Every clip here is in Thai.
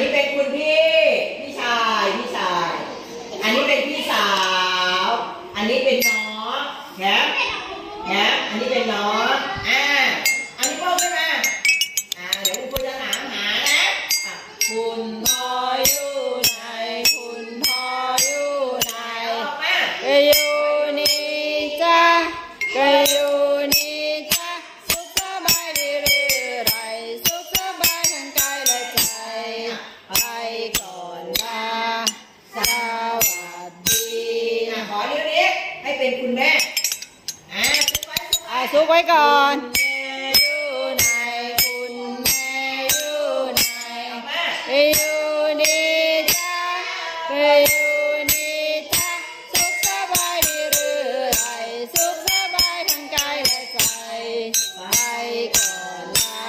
นี้เป็นคุณพี่ พี่ชาย พี่ชาย อันนี้เป็นพี่สาว อันนี้เป็น ยและใจไปก่อนลา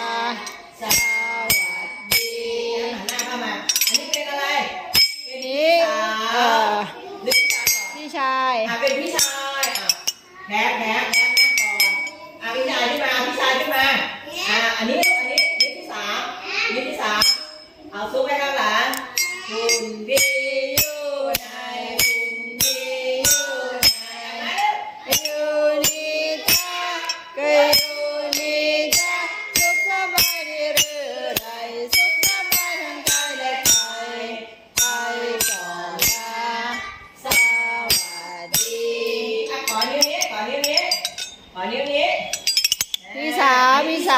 สวัสดีหันหน้าเข้ามาอันนี้เป็นอะไรเป็นนี่พี่สาเอ่วอหรือพี่สาวก่อนพี่ชายอะเป็นพี่ชาย อะ แพ้แพ้แพ้ พี่ส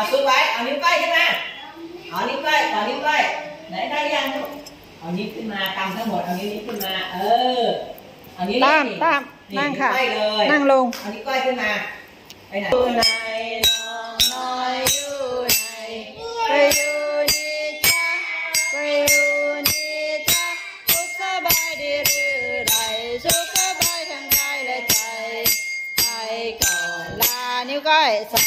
เนาะเอาซุกไว้ เอานิ้วก้อยขึ้นมา เอานิ้วก้อยเอานิ้วก้อยไหนได้ยังลูกเอานิ้วขึ้นมากำทั้งหมด เอานิ้วนี้ขึ้นมา เออ เอานิ้วนี้ตามนี่ตามนี่นั่งค่ะวก้อยเลยนั่งลง เอานิ้วก้อยขึ้นมา ไปไหนอยู่ไหนน้องน้อยอยู่ไหนไปอยู่นี่จ้าไปอยู่นี่จ้าสุขสบายดีหรือไรสุขสบายทั้งกายและใจ ไปก่อนลานิ้วก้อยสา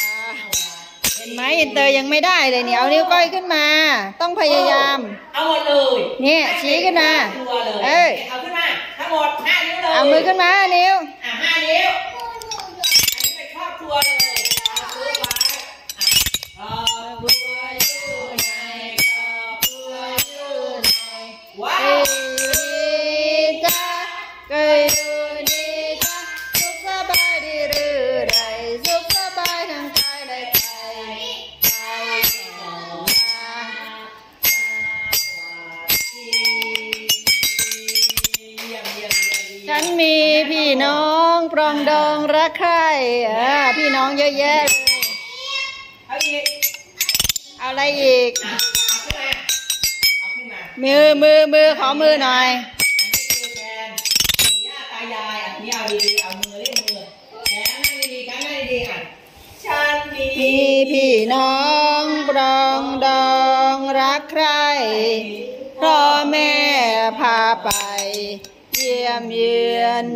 เห็นไหมอินเตอร์ยังไม่ได้เลยเนี่ยเอานิ้วก้อยขึ้นมา ต้องพยายาม เอาหมดเลยเนี่ยชี้ขึ้นมาห้ตัวเลยเอ้ย เอาขึ้นมาทั้งหมดห้านิ้วเลย เอามือขึ้นมานิ้ว อะห้านิ้ว ฉันมีพี่น้องปรองดองรักใครอ่าพี่น้องเยอะแยะเลยเอาอีก เอาอะไรอีก มือมือมือขอมือหน่อยมือแทนปู่ย่าตายายอันนี้เอาดีเอามือเรียมือแขนนั่งดีๆกันนั่งดีๆอะฉันมีมีพี่น้องปรองดองรักใครพ่อแม่พาไป เยี่ยม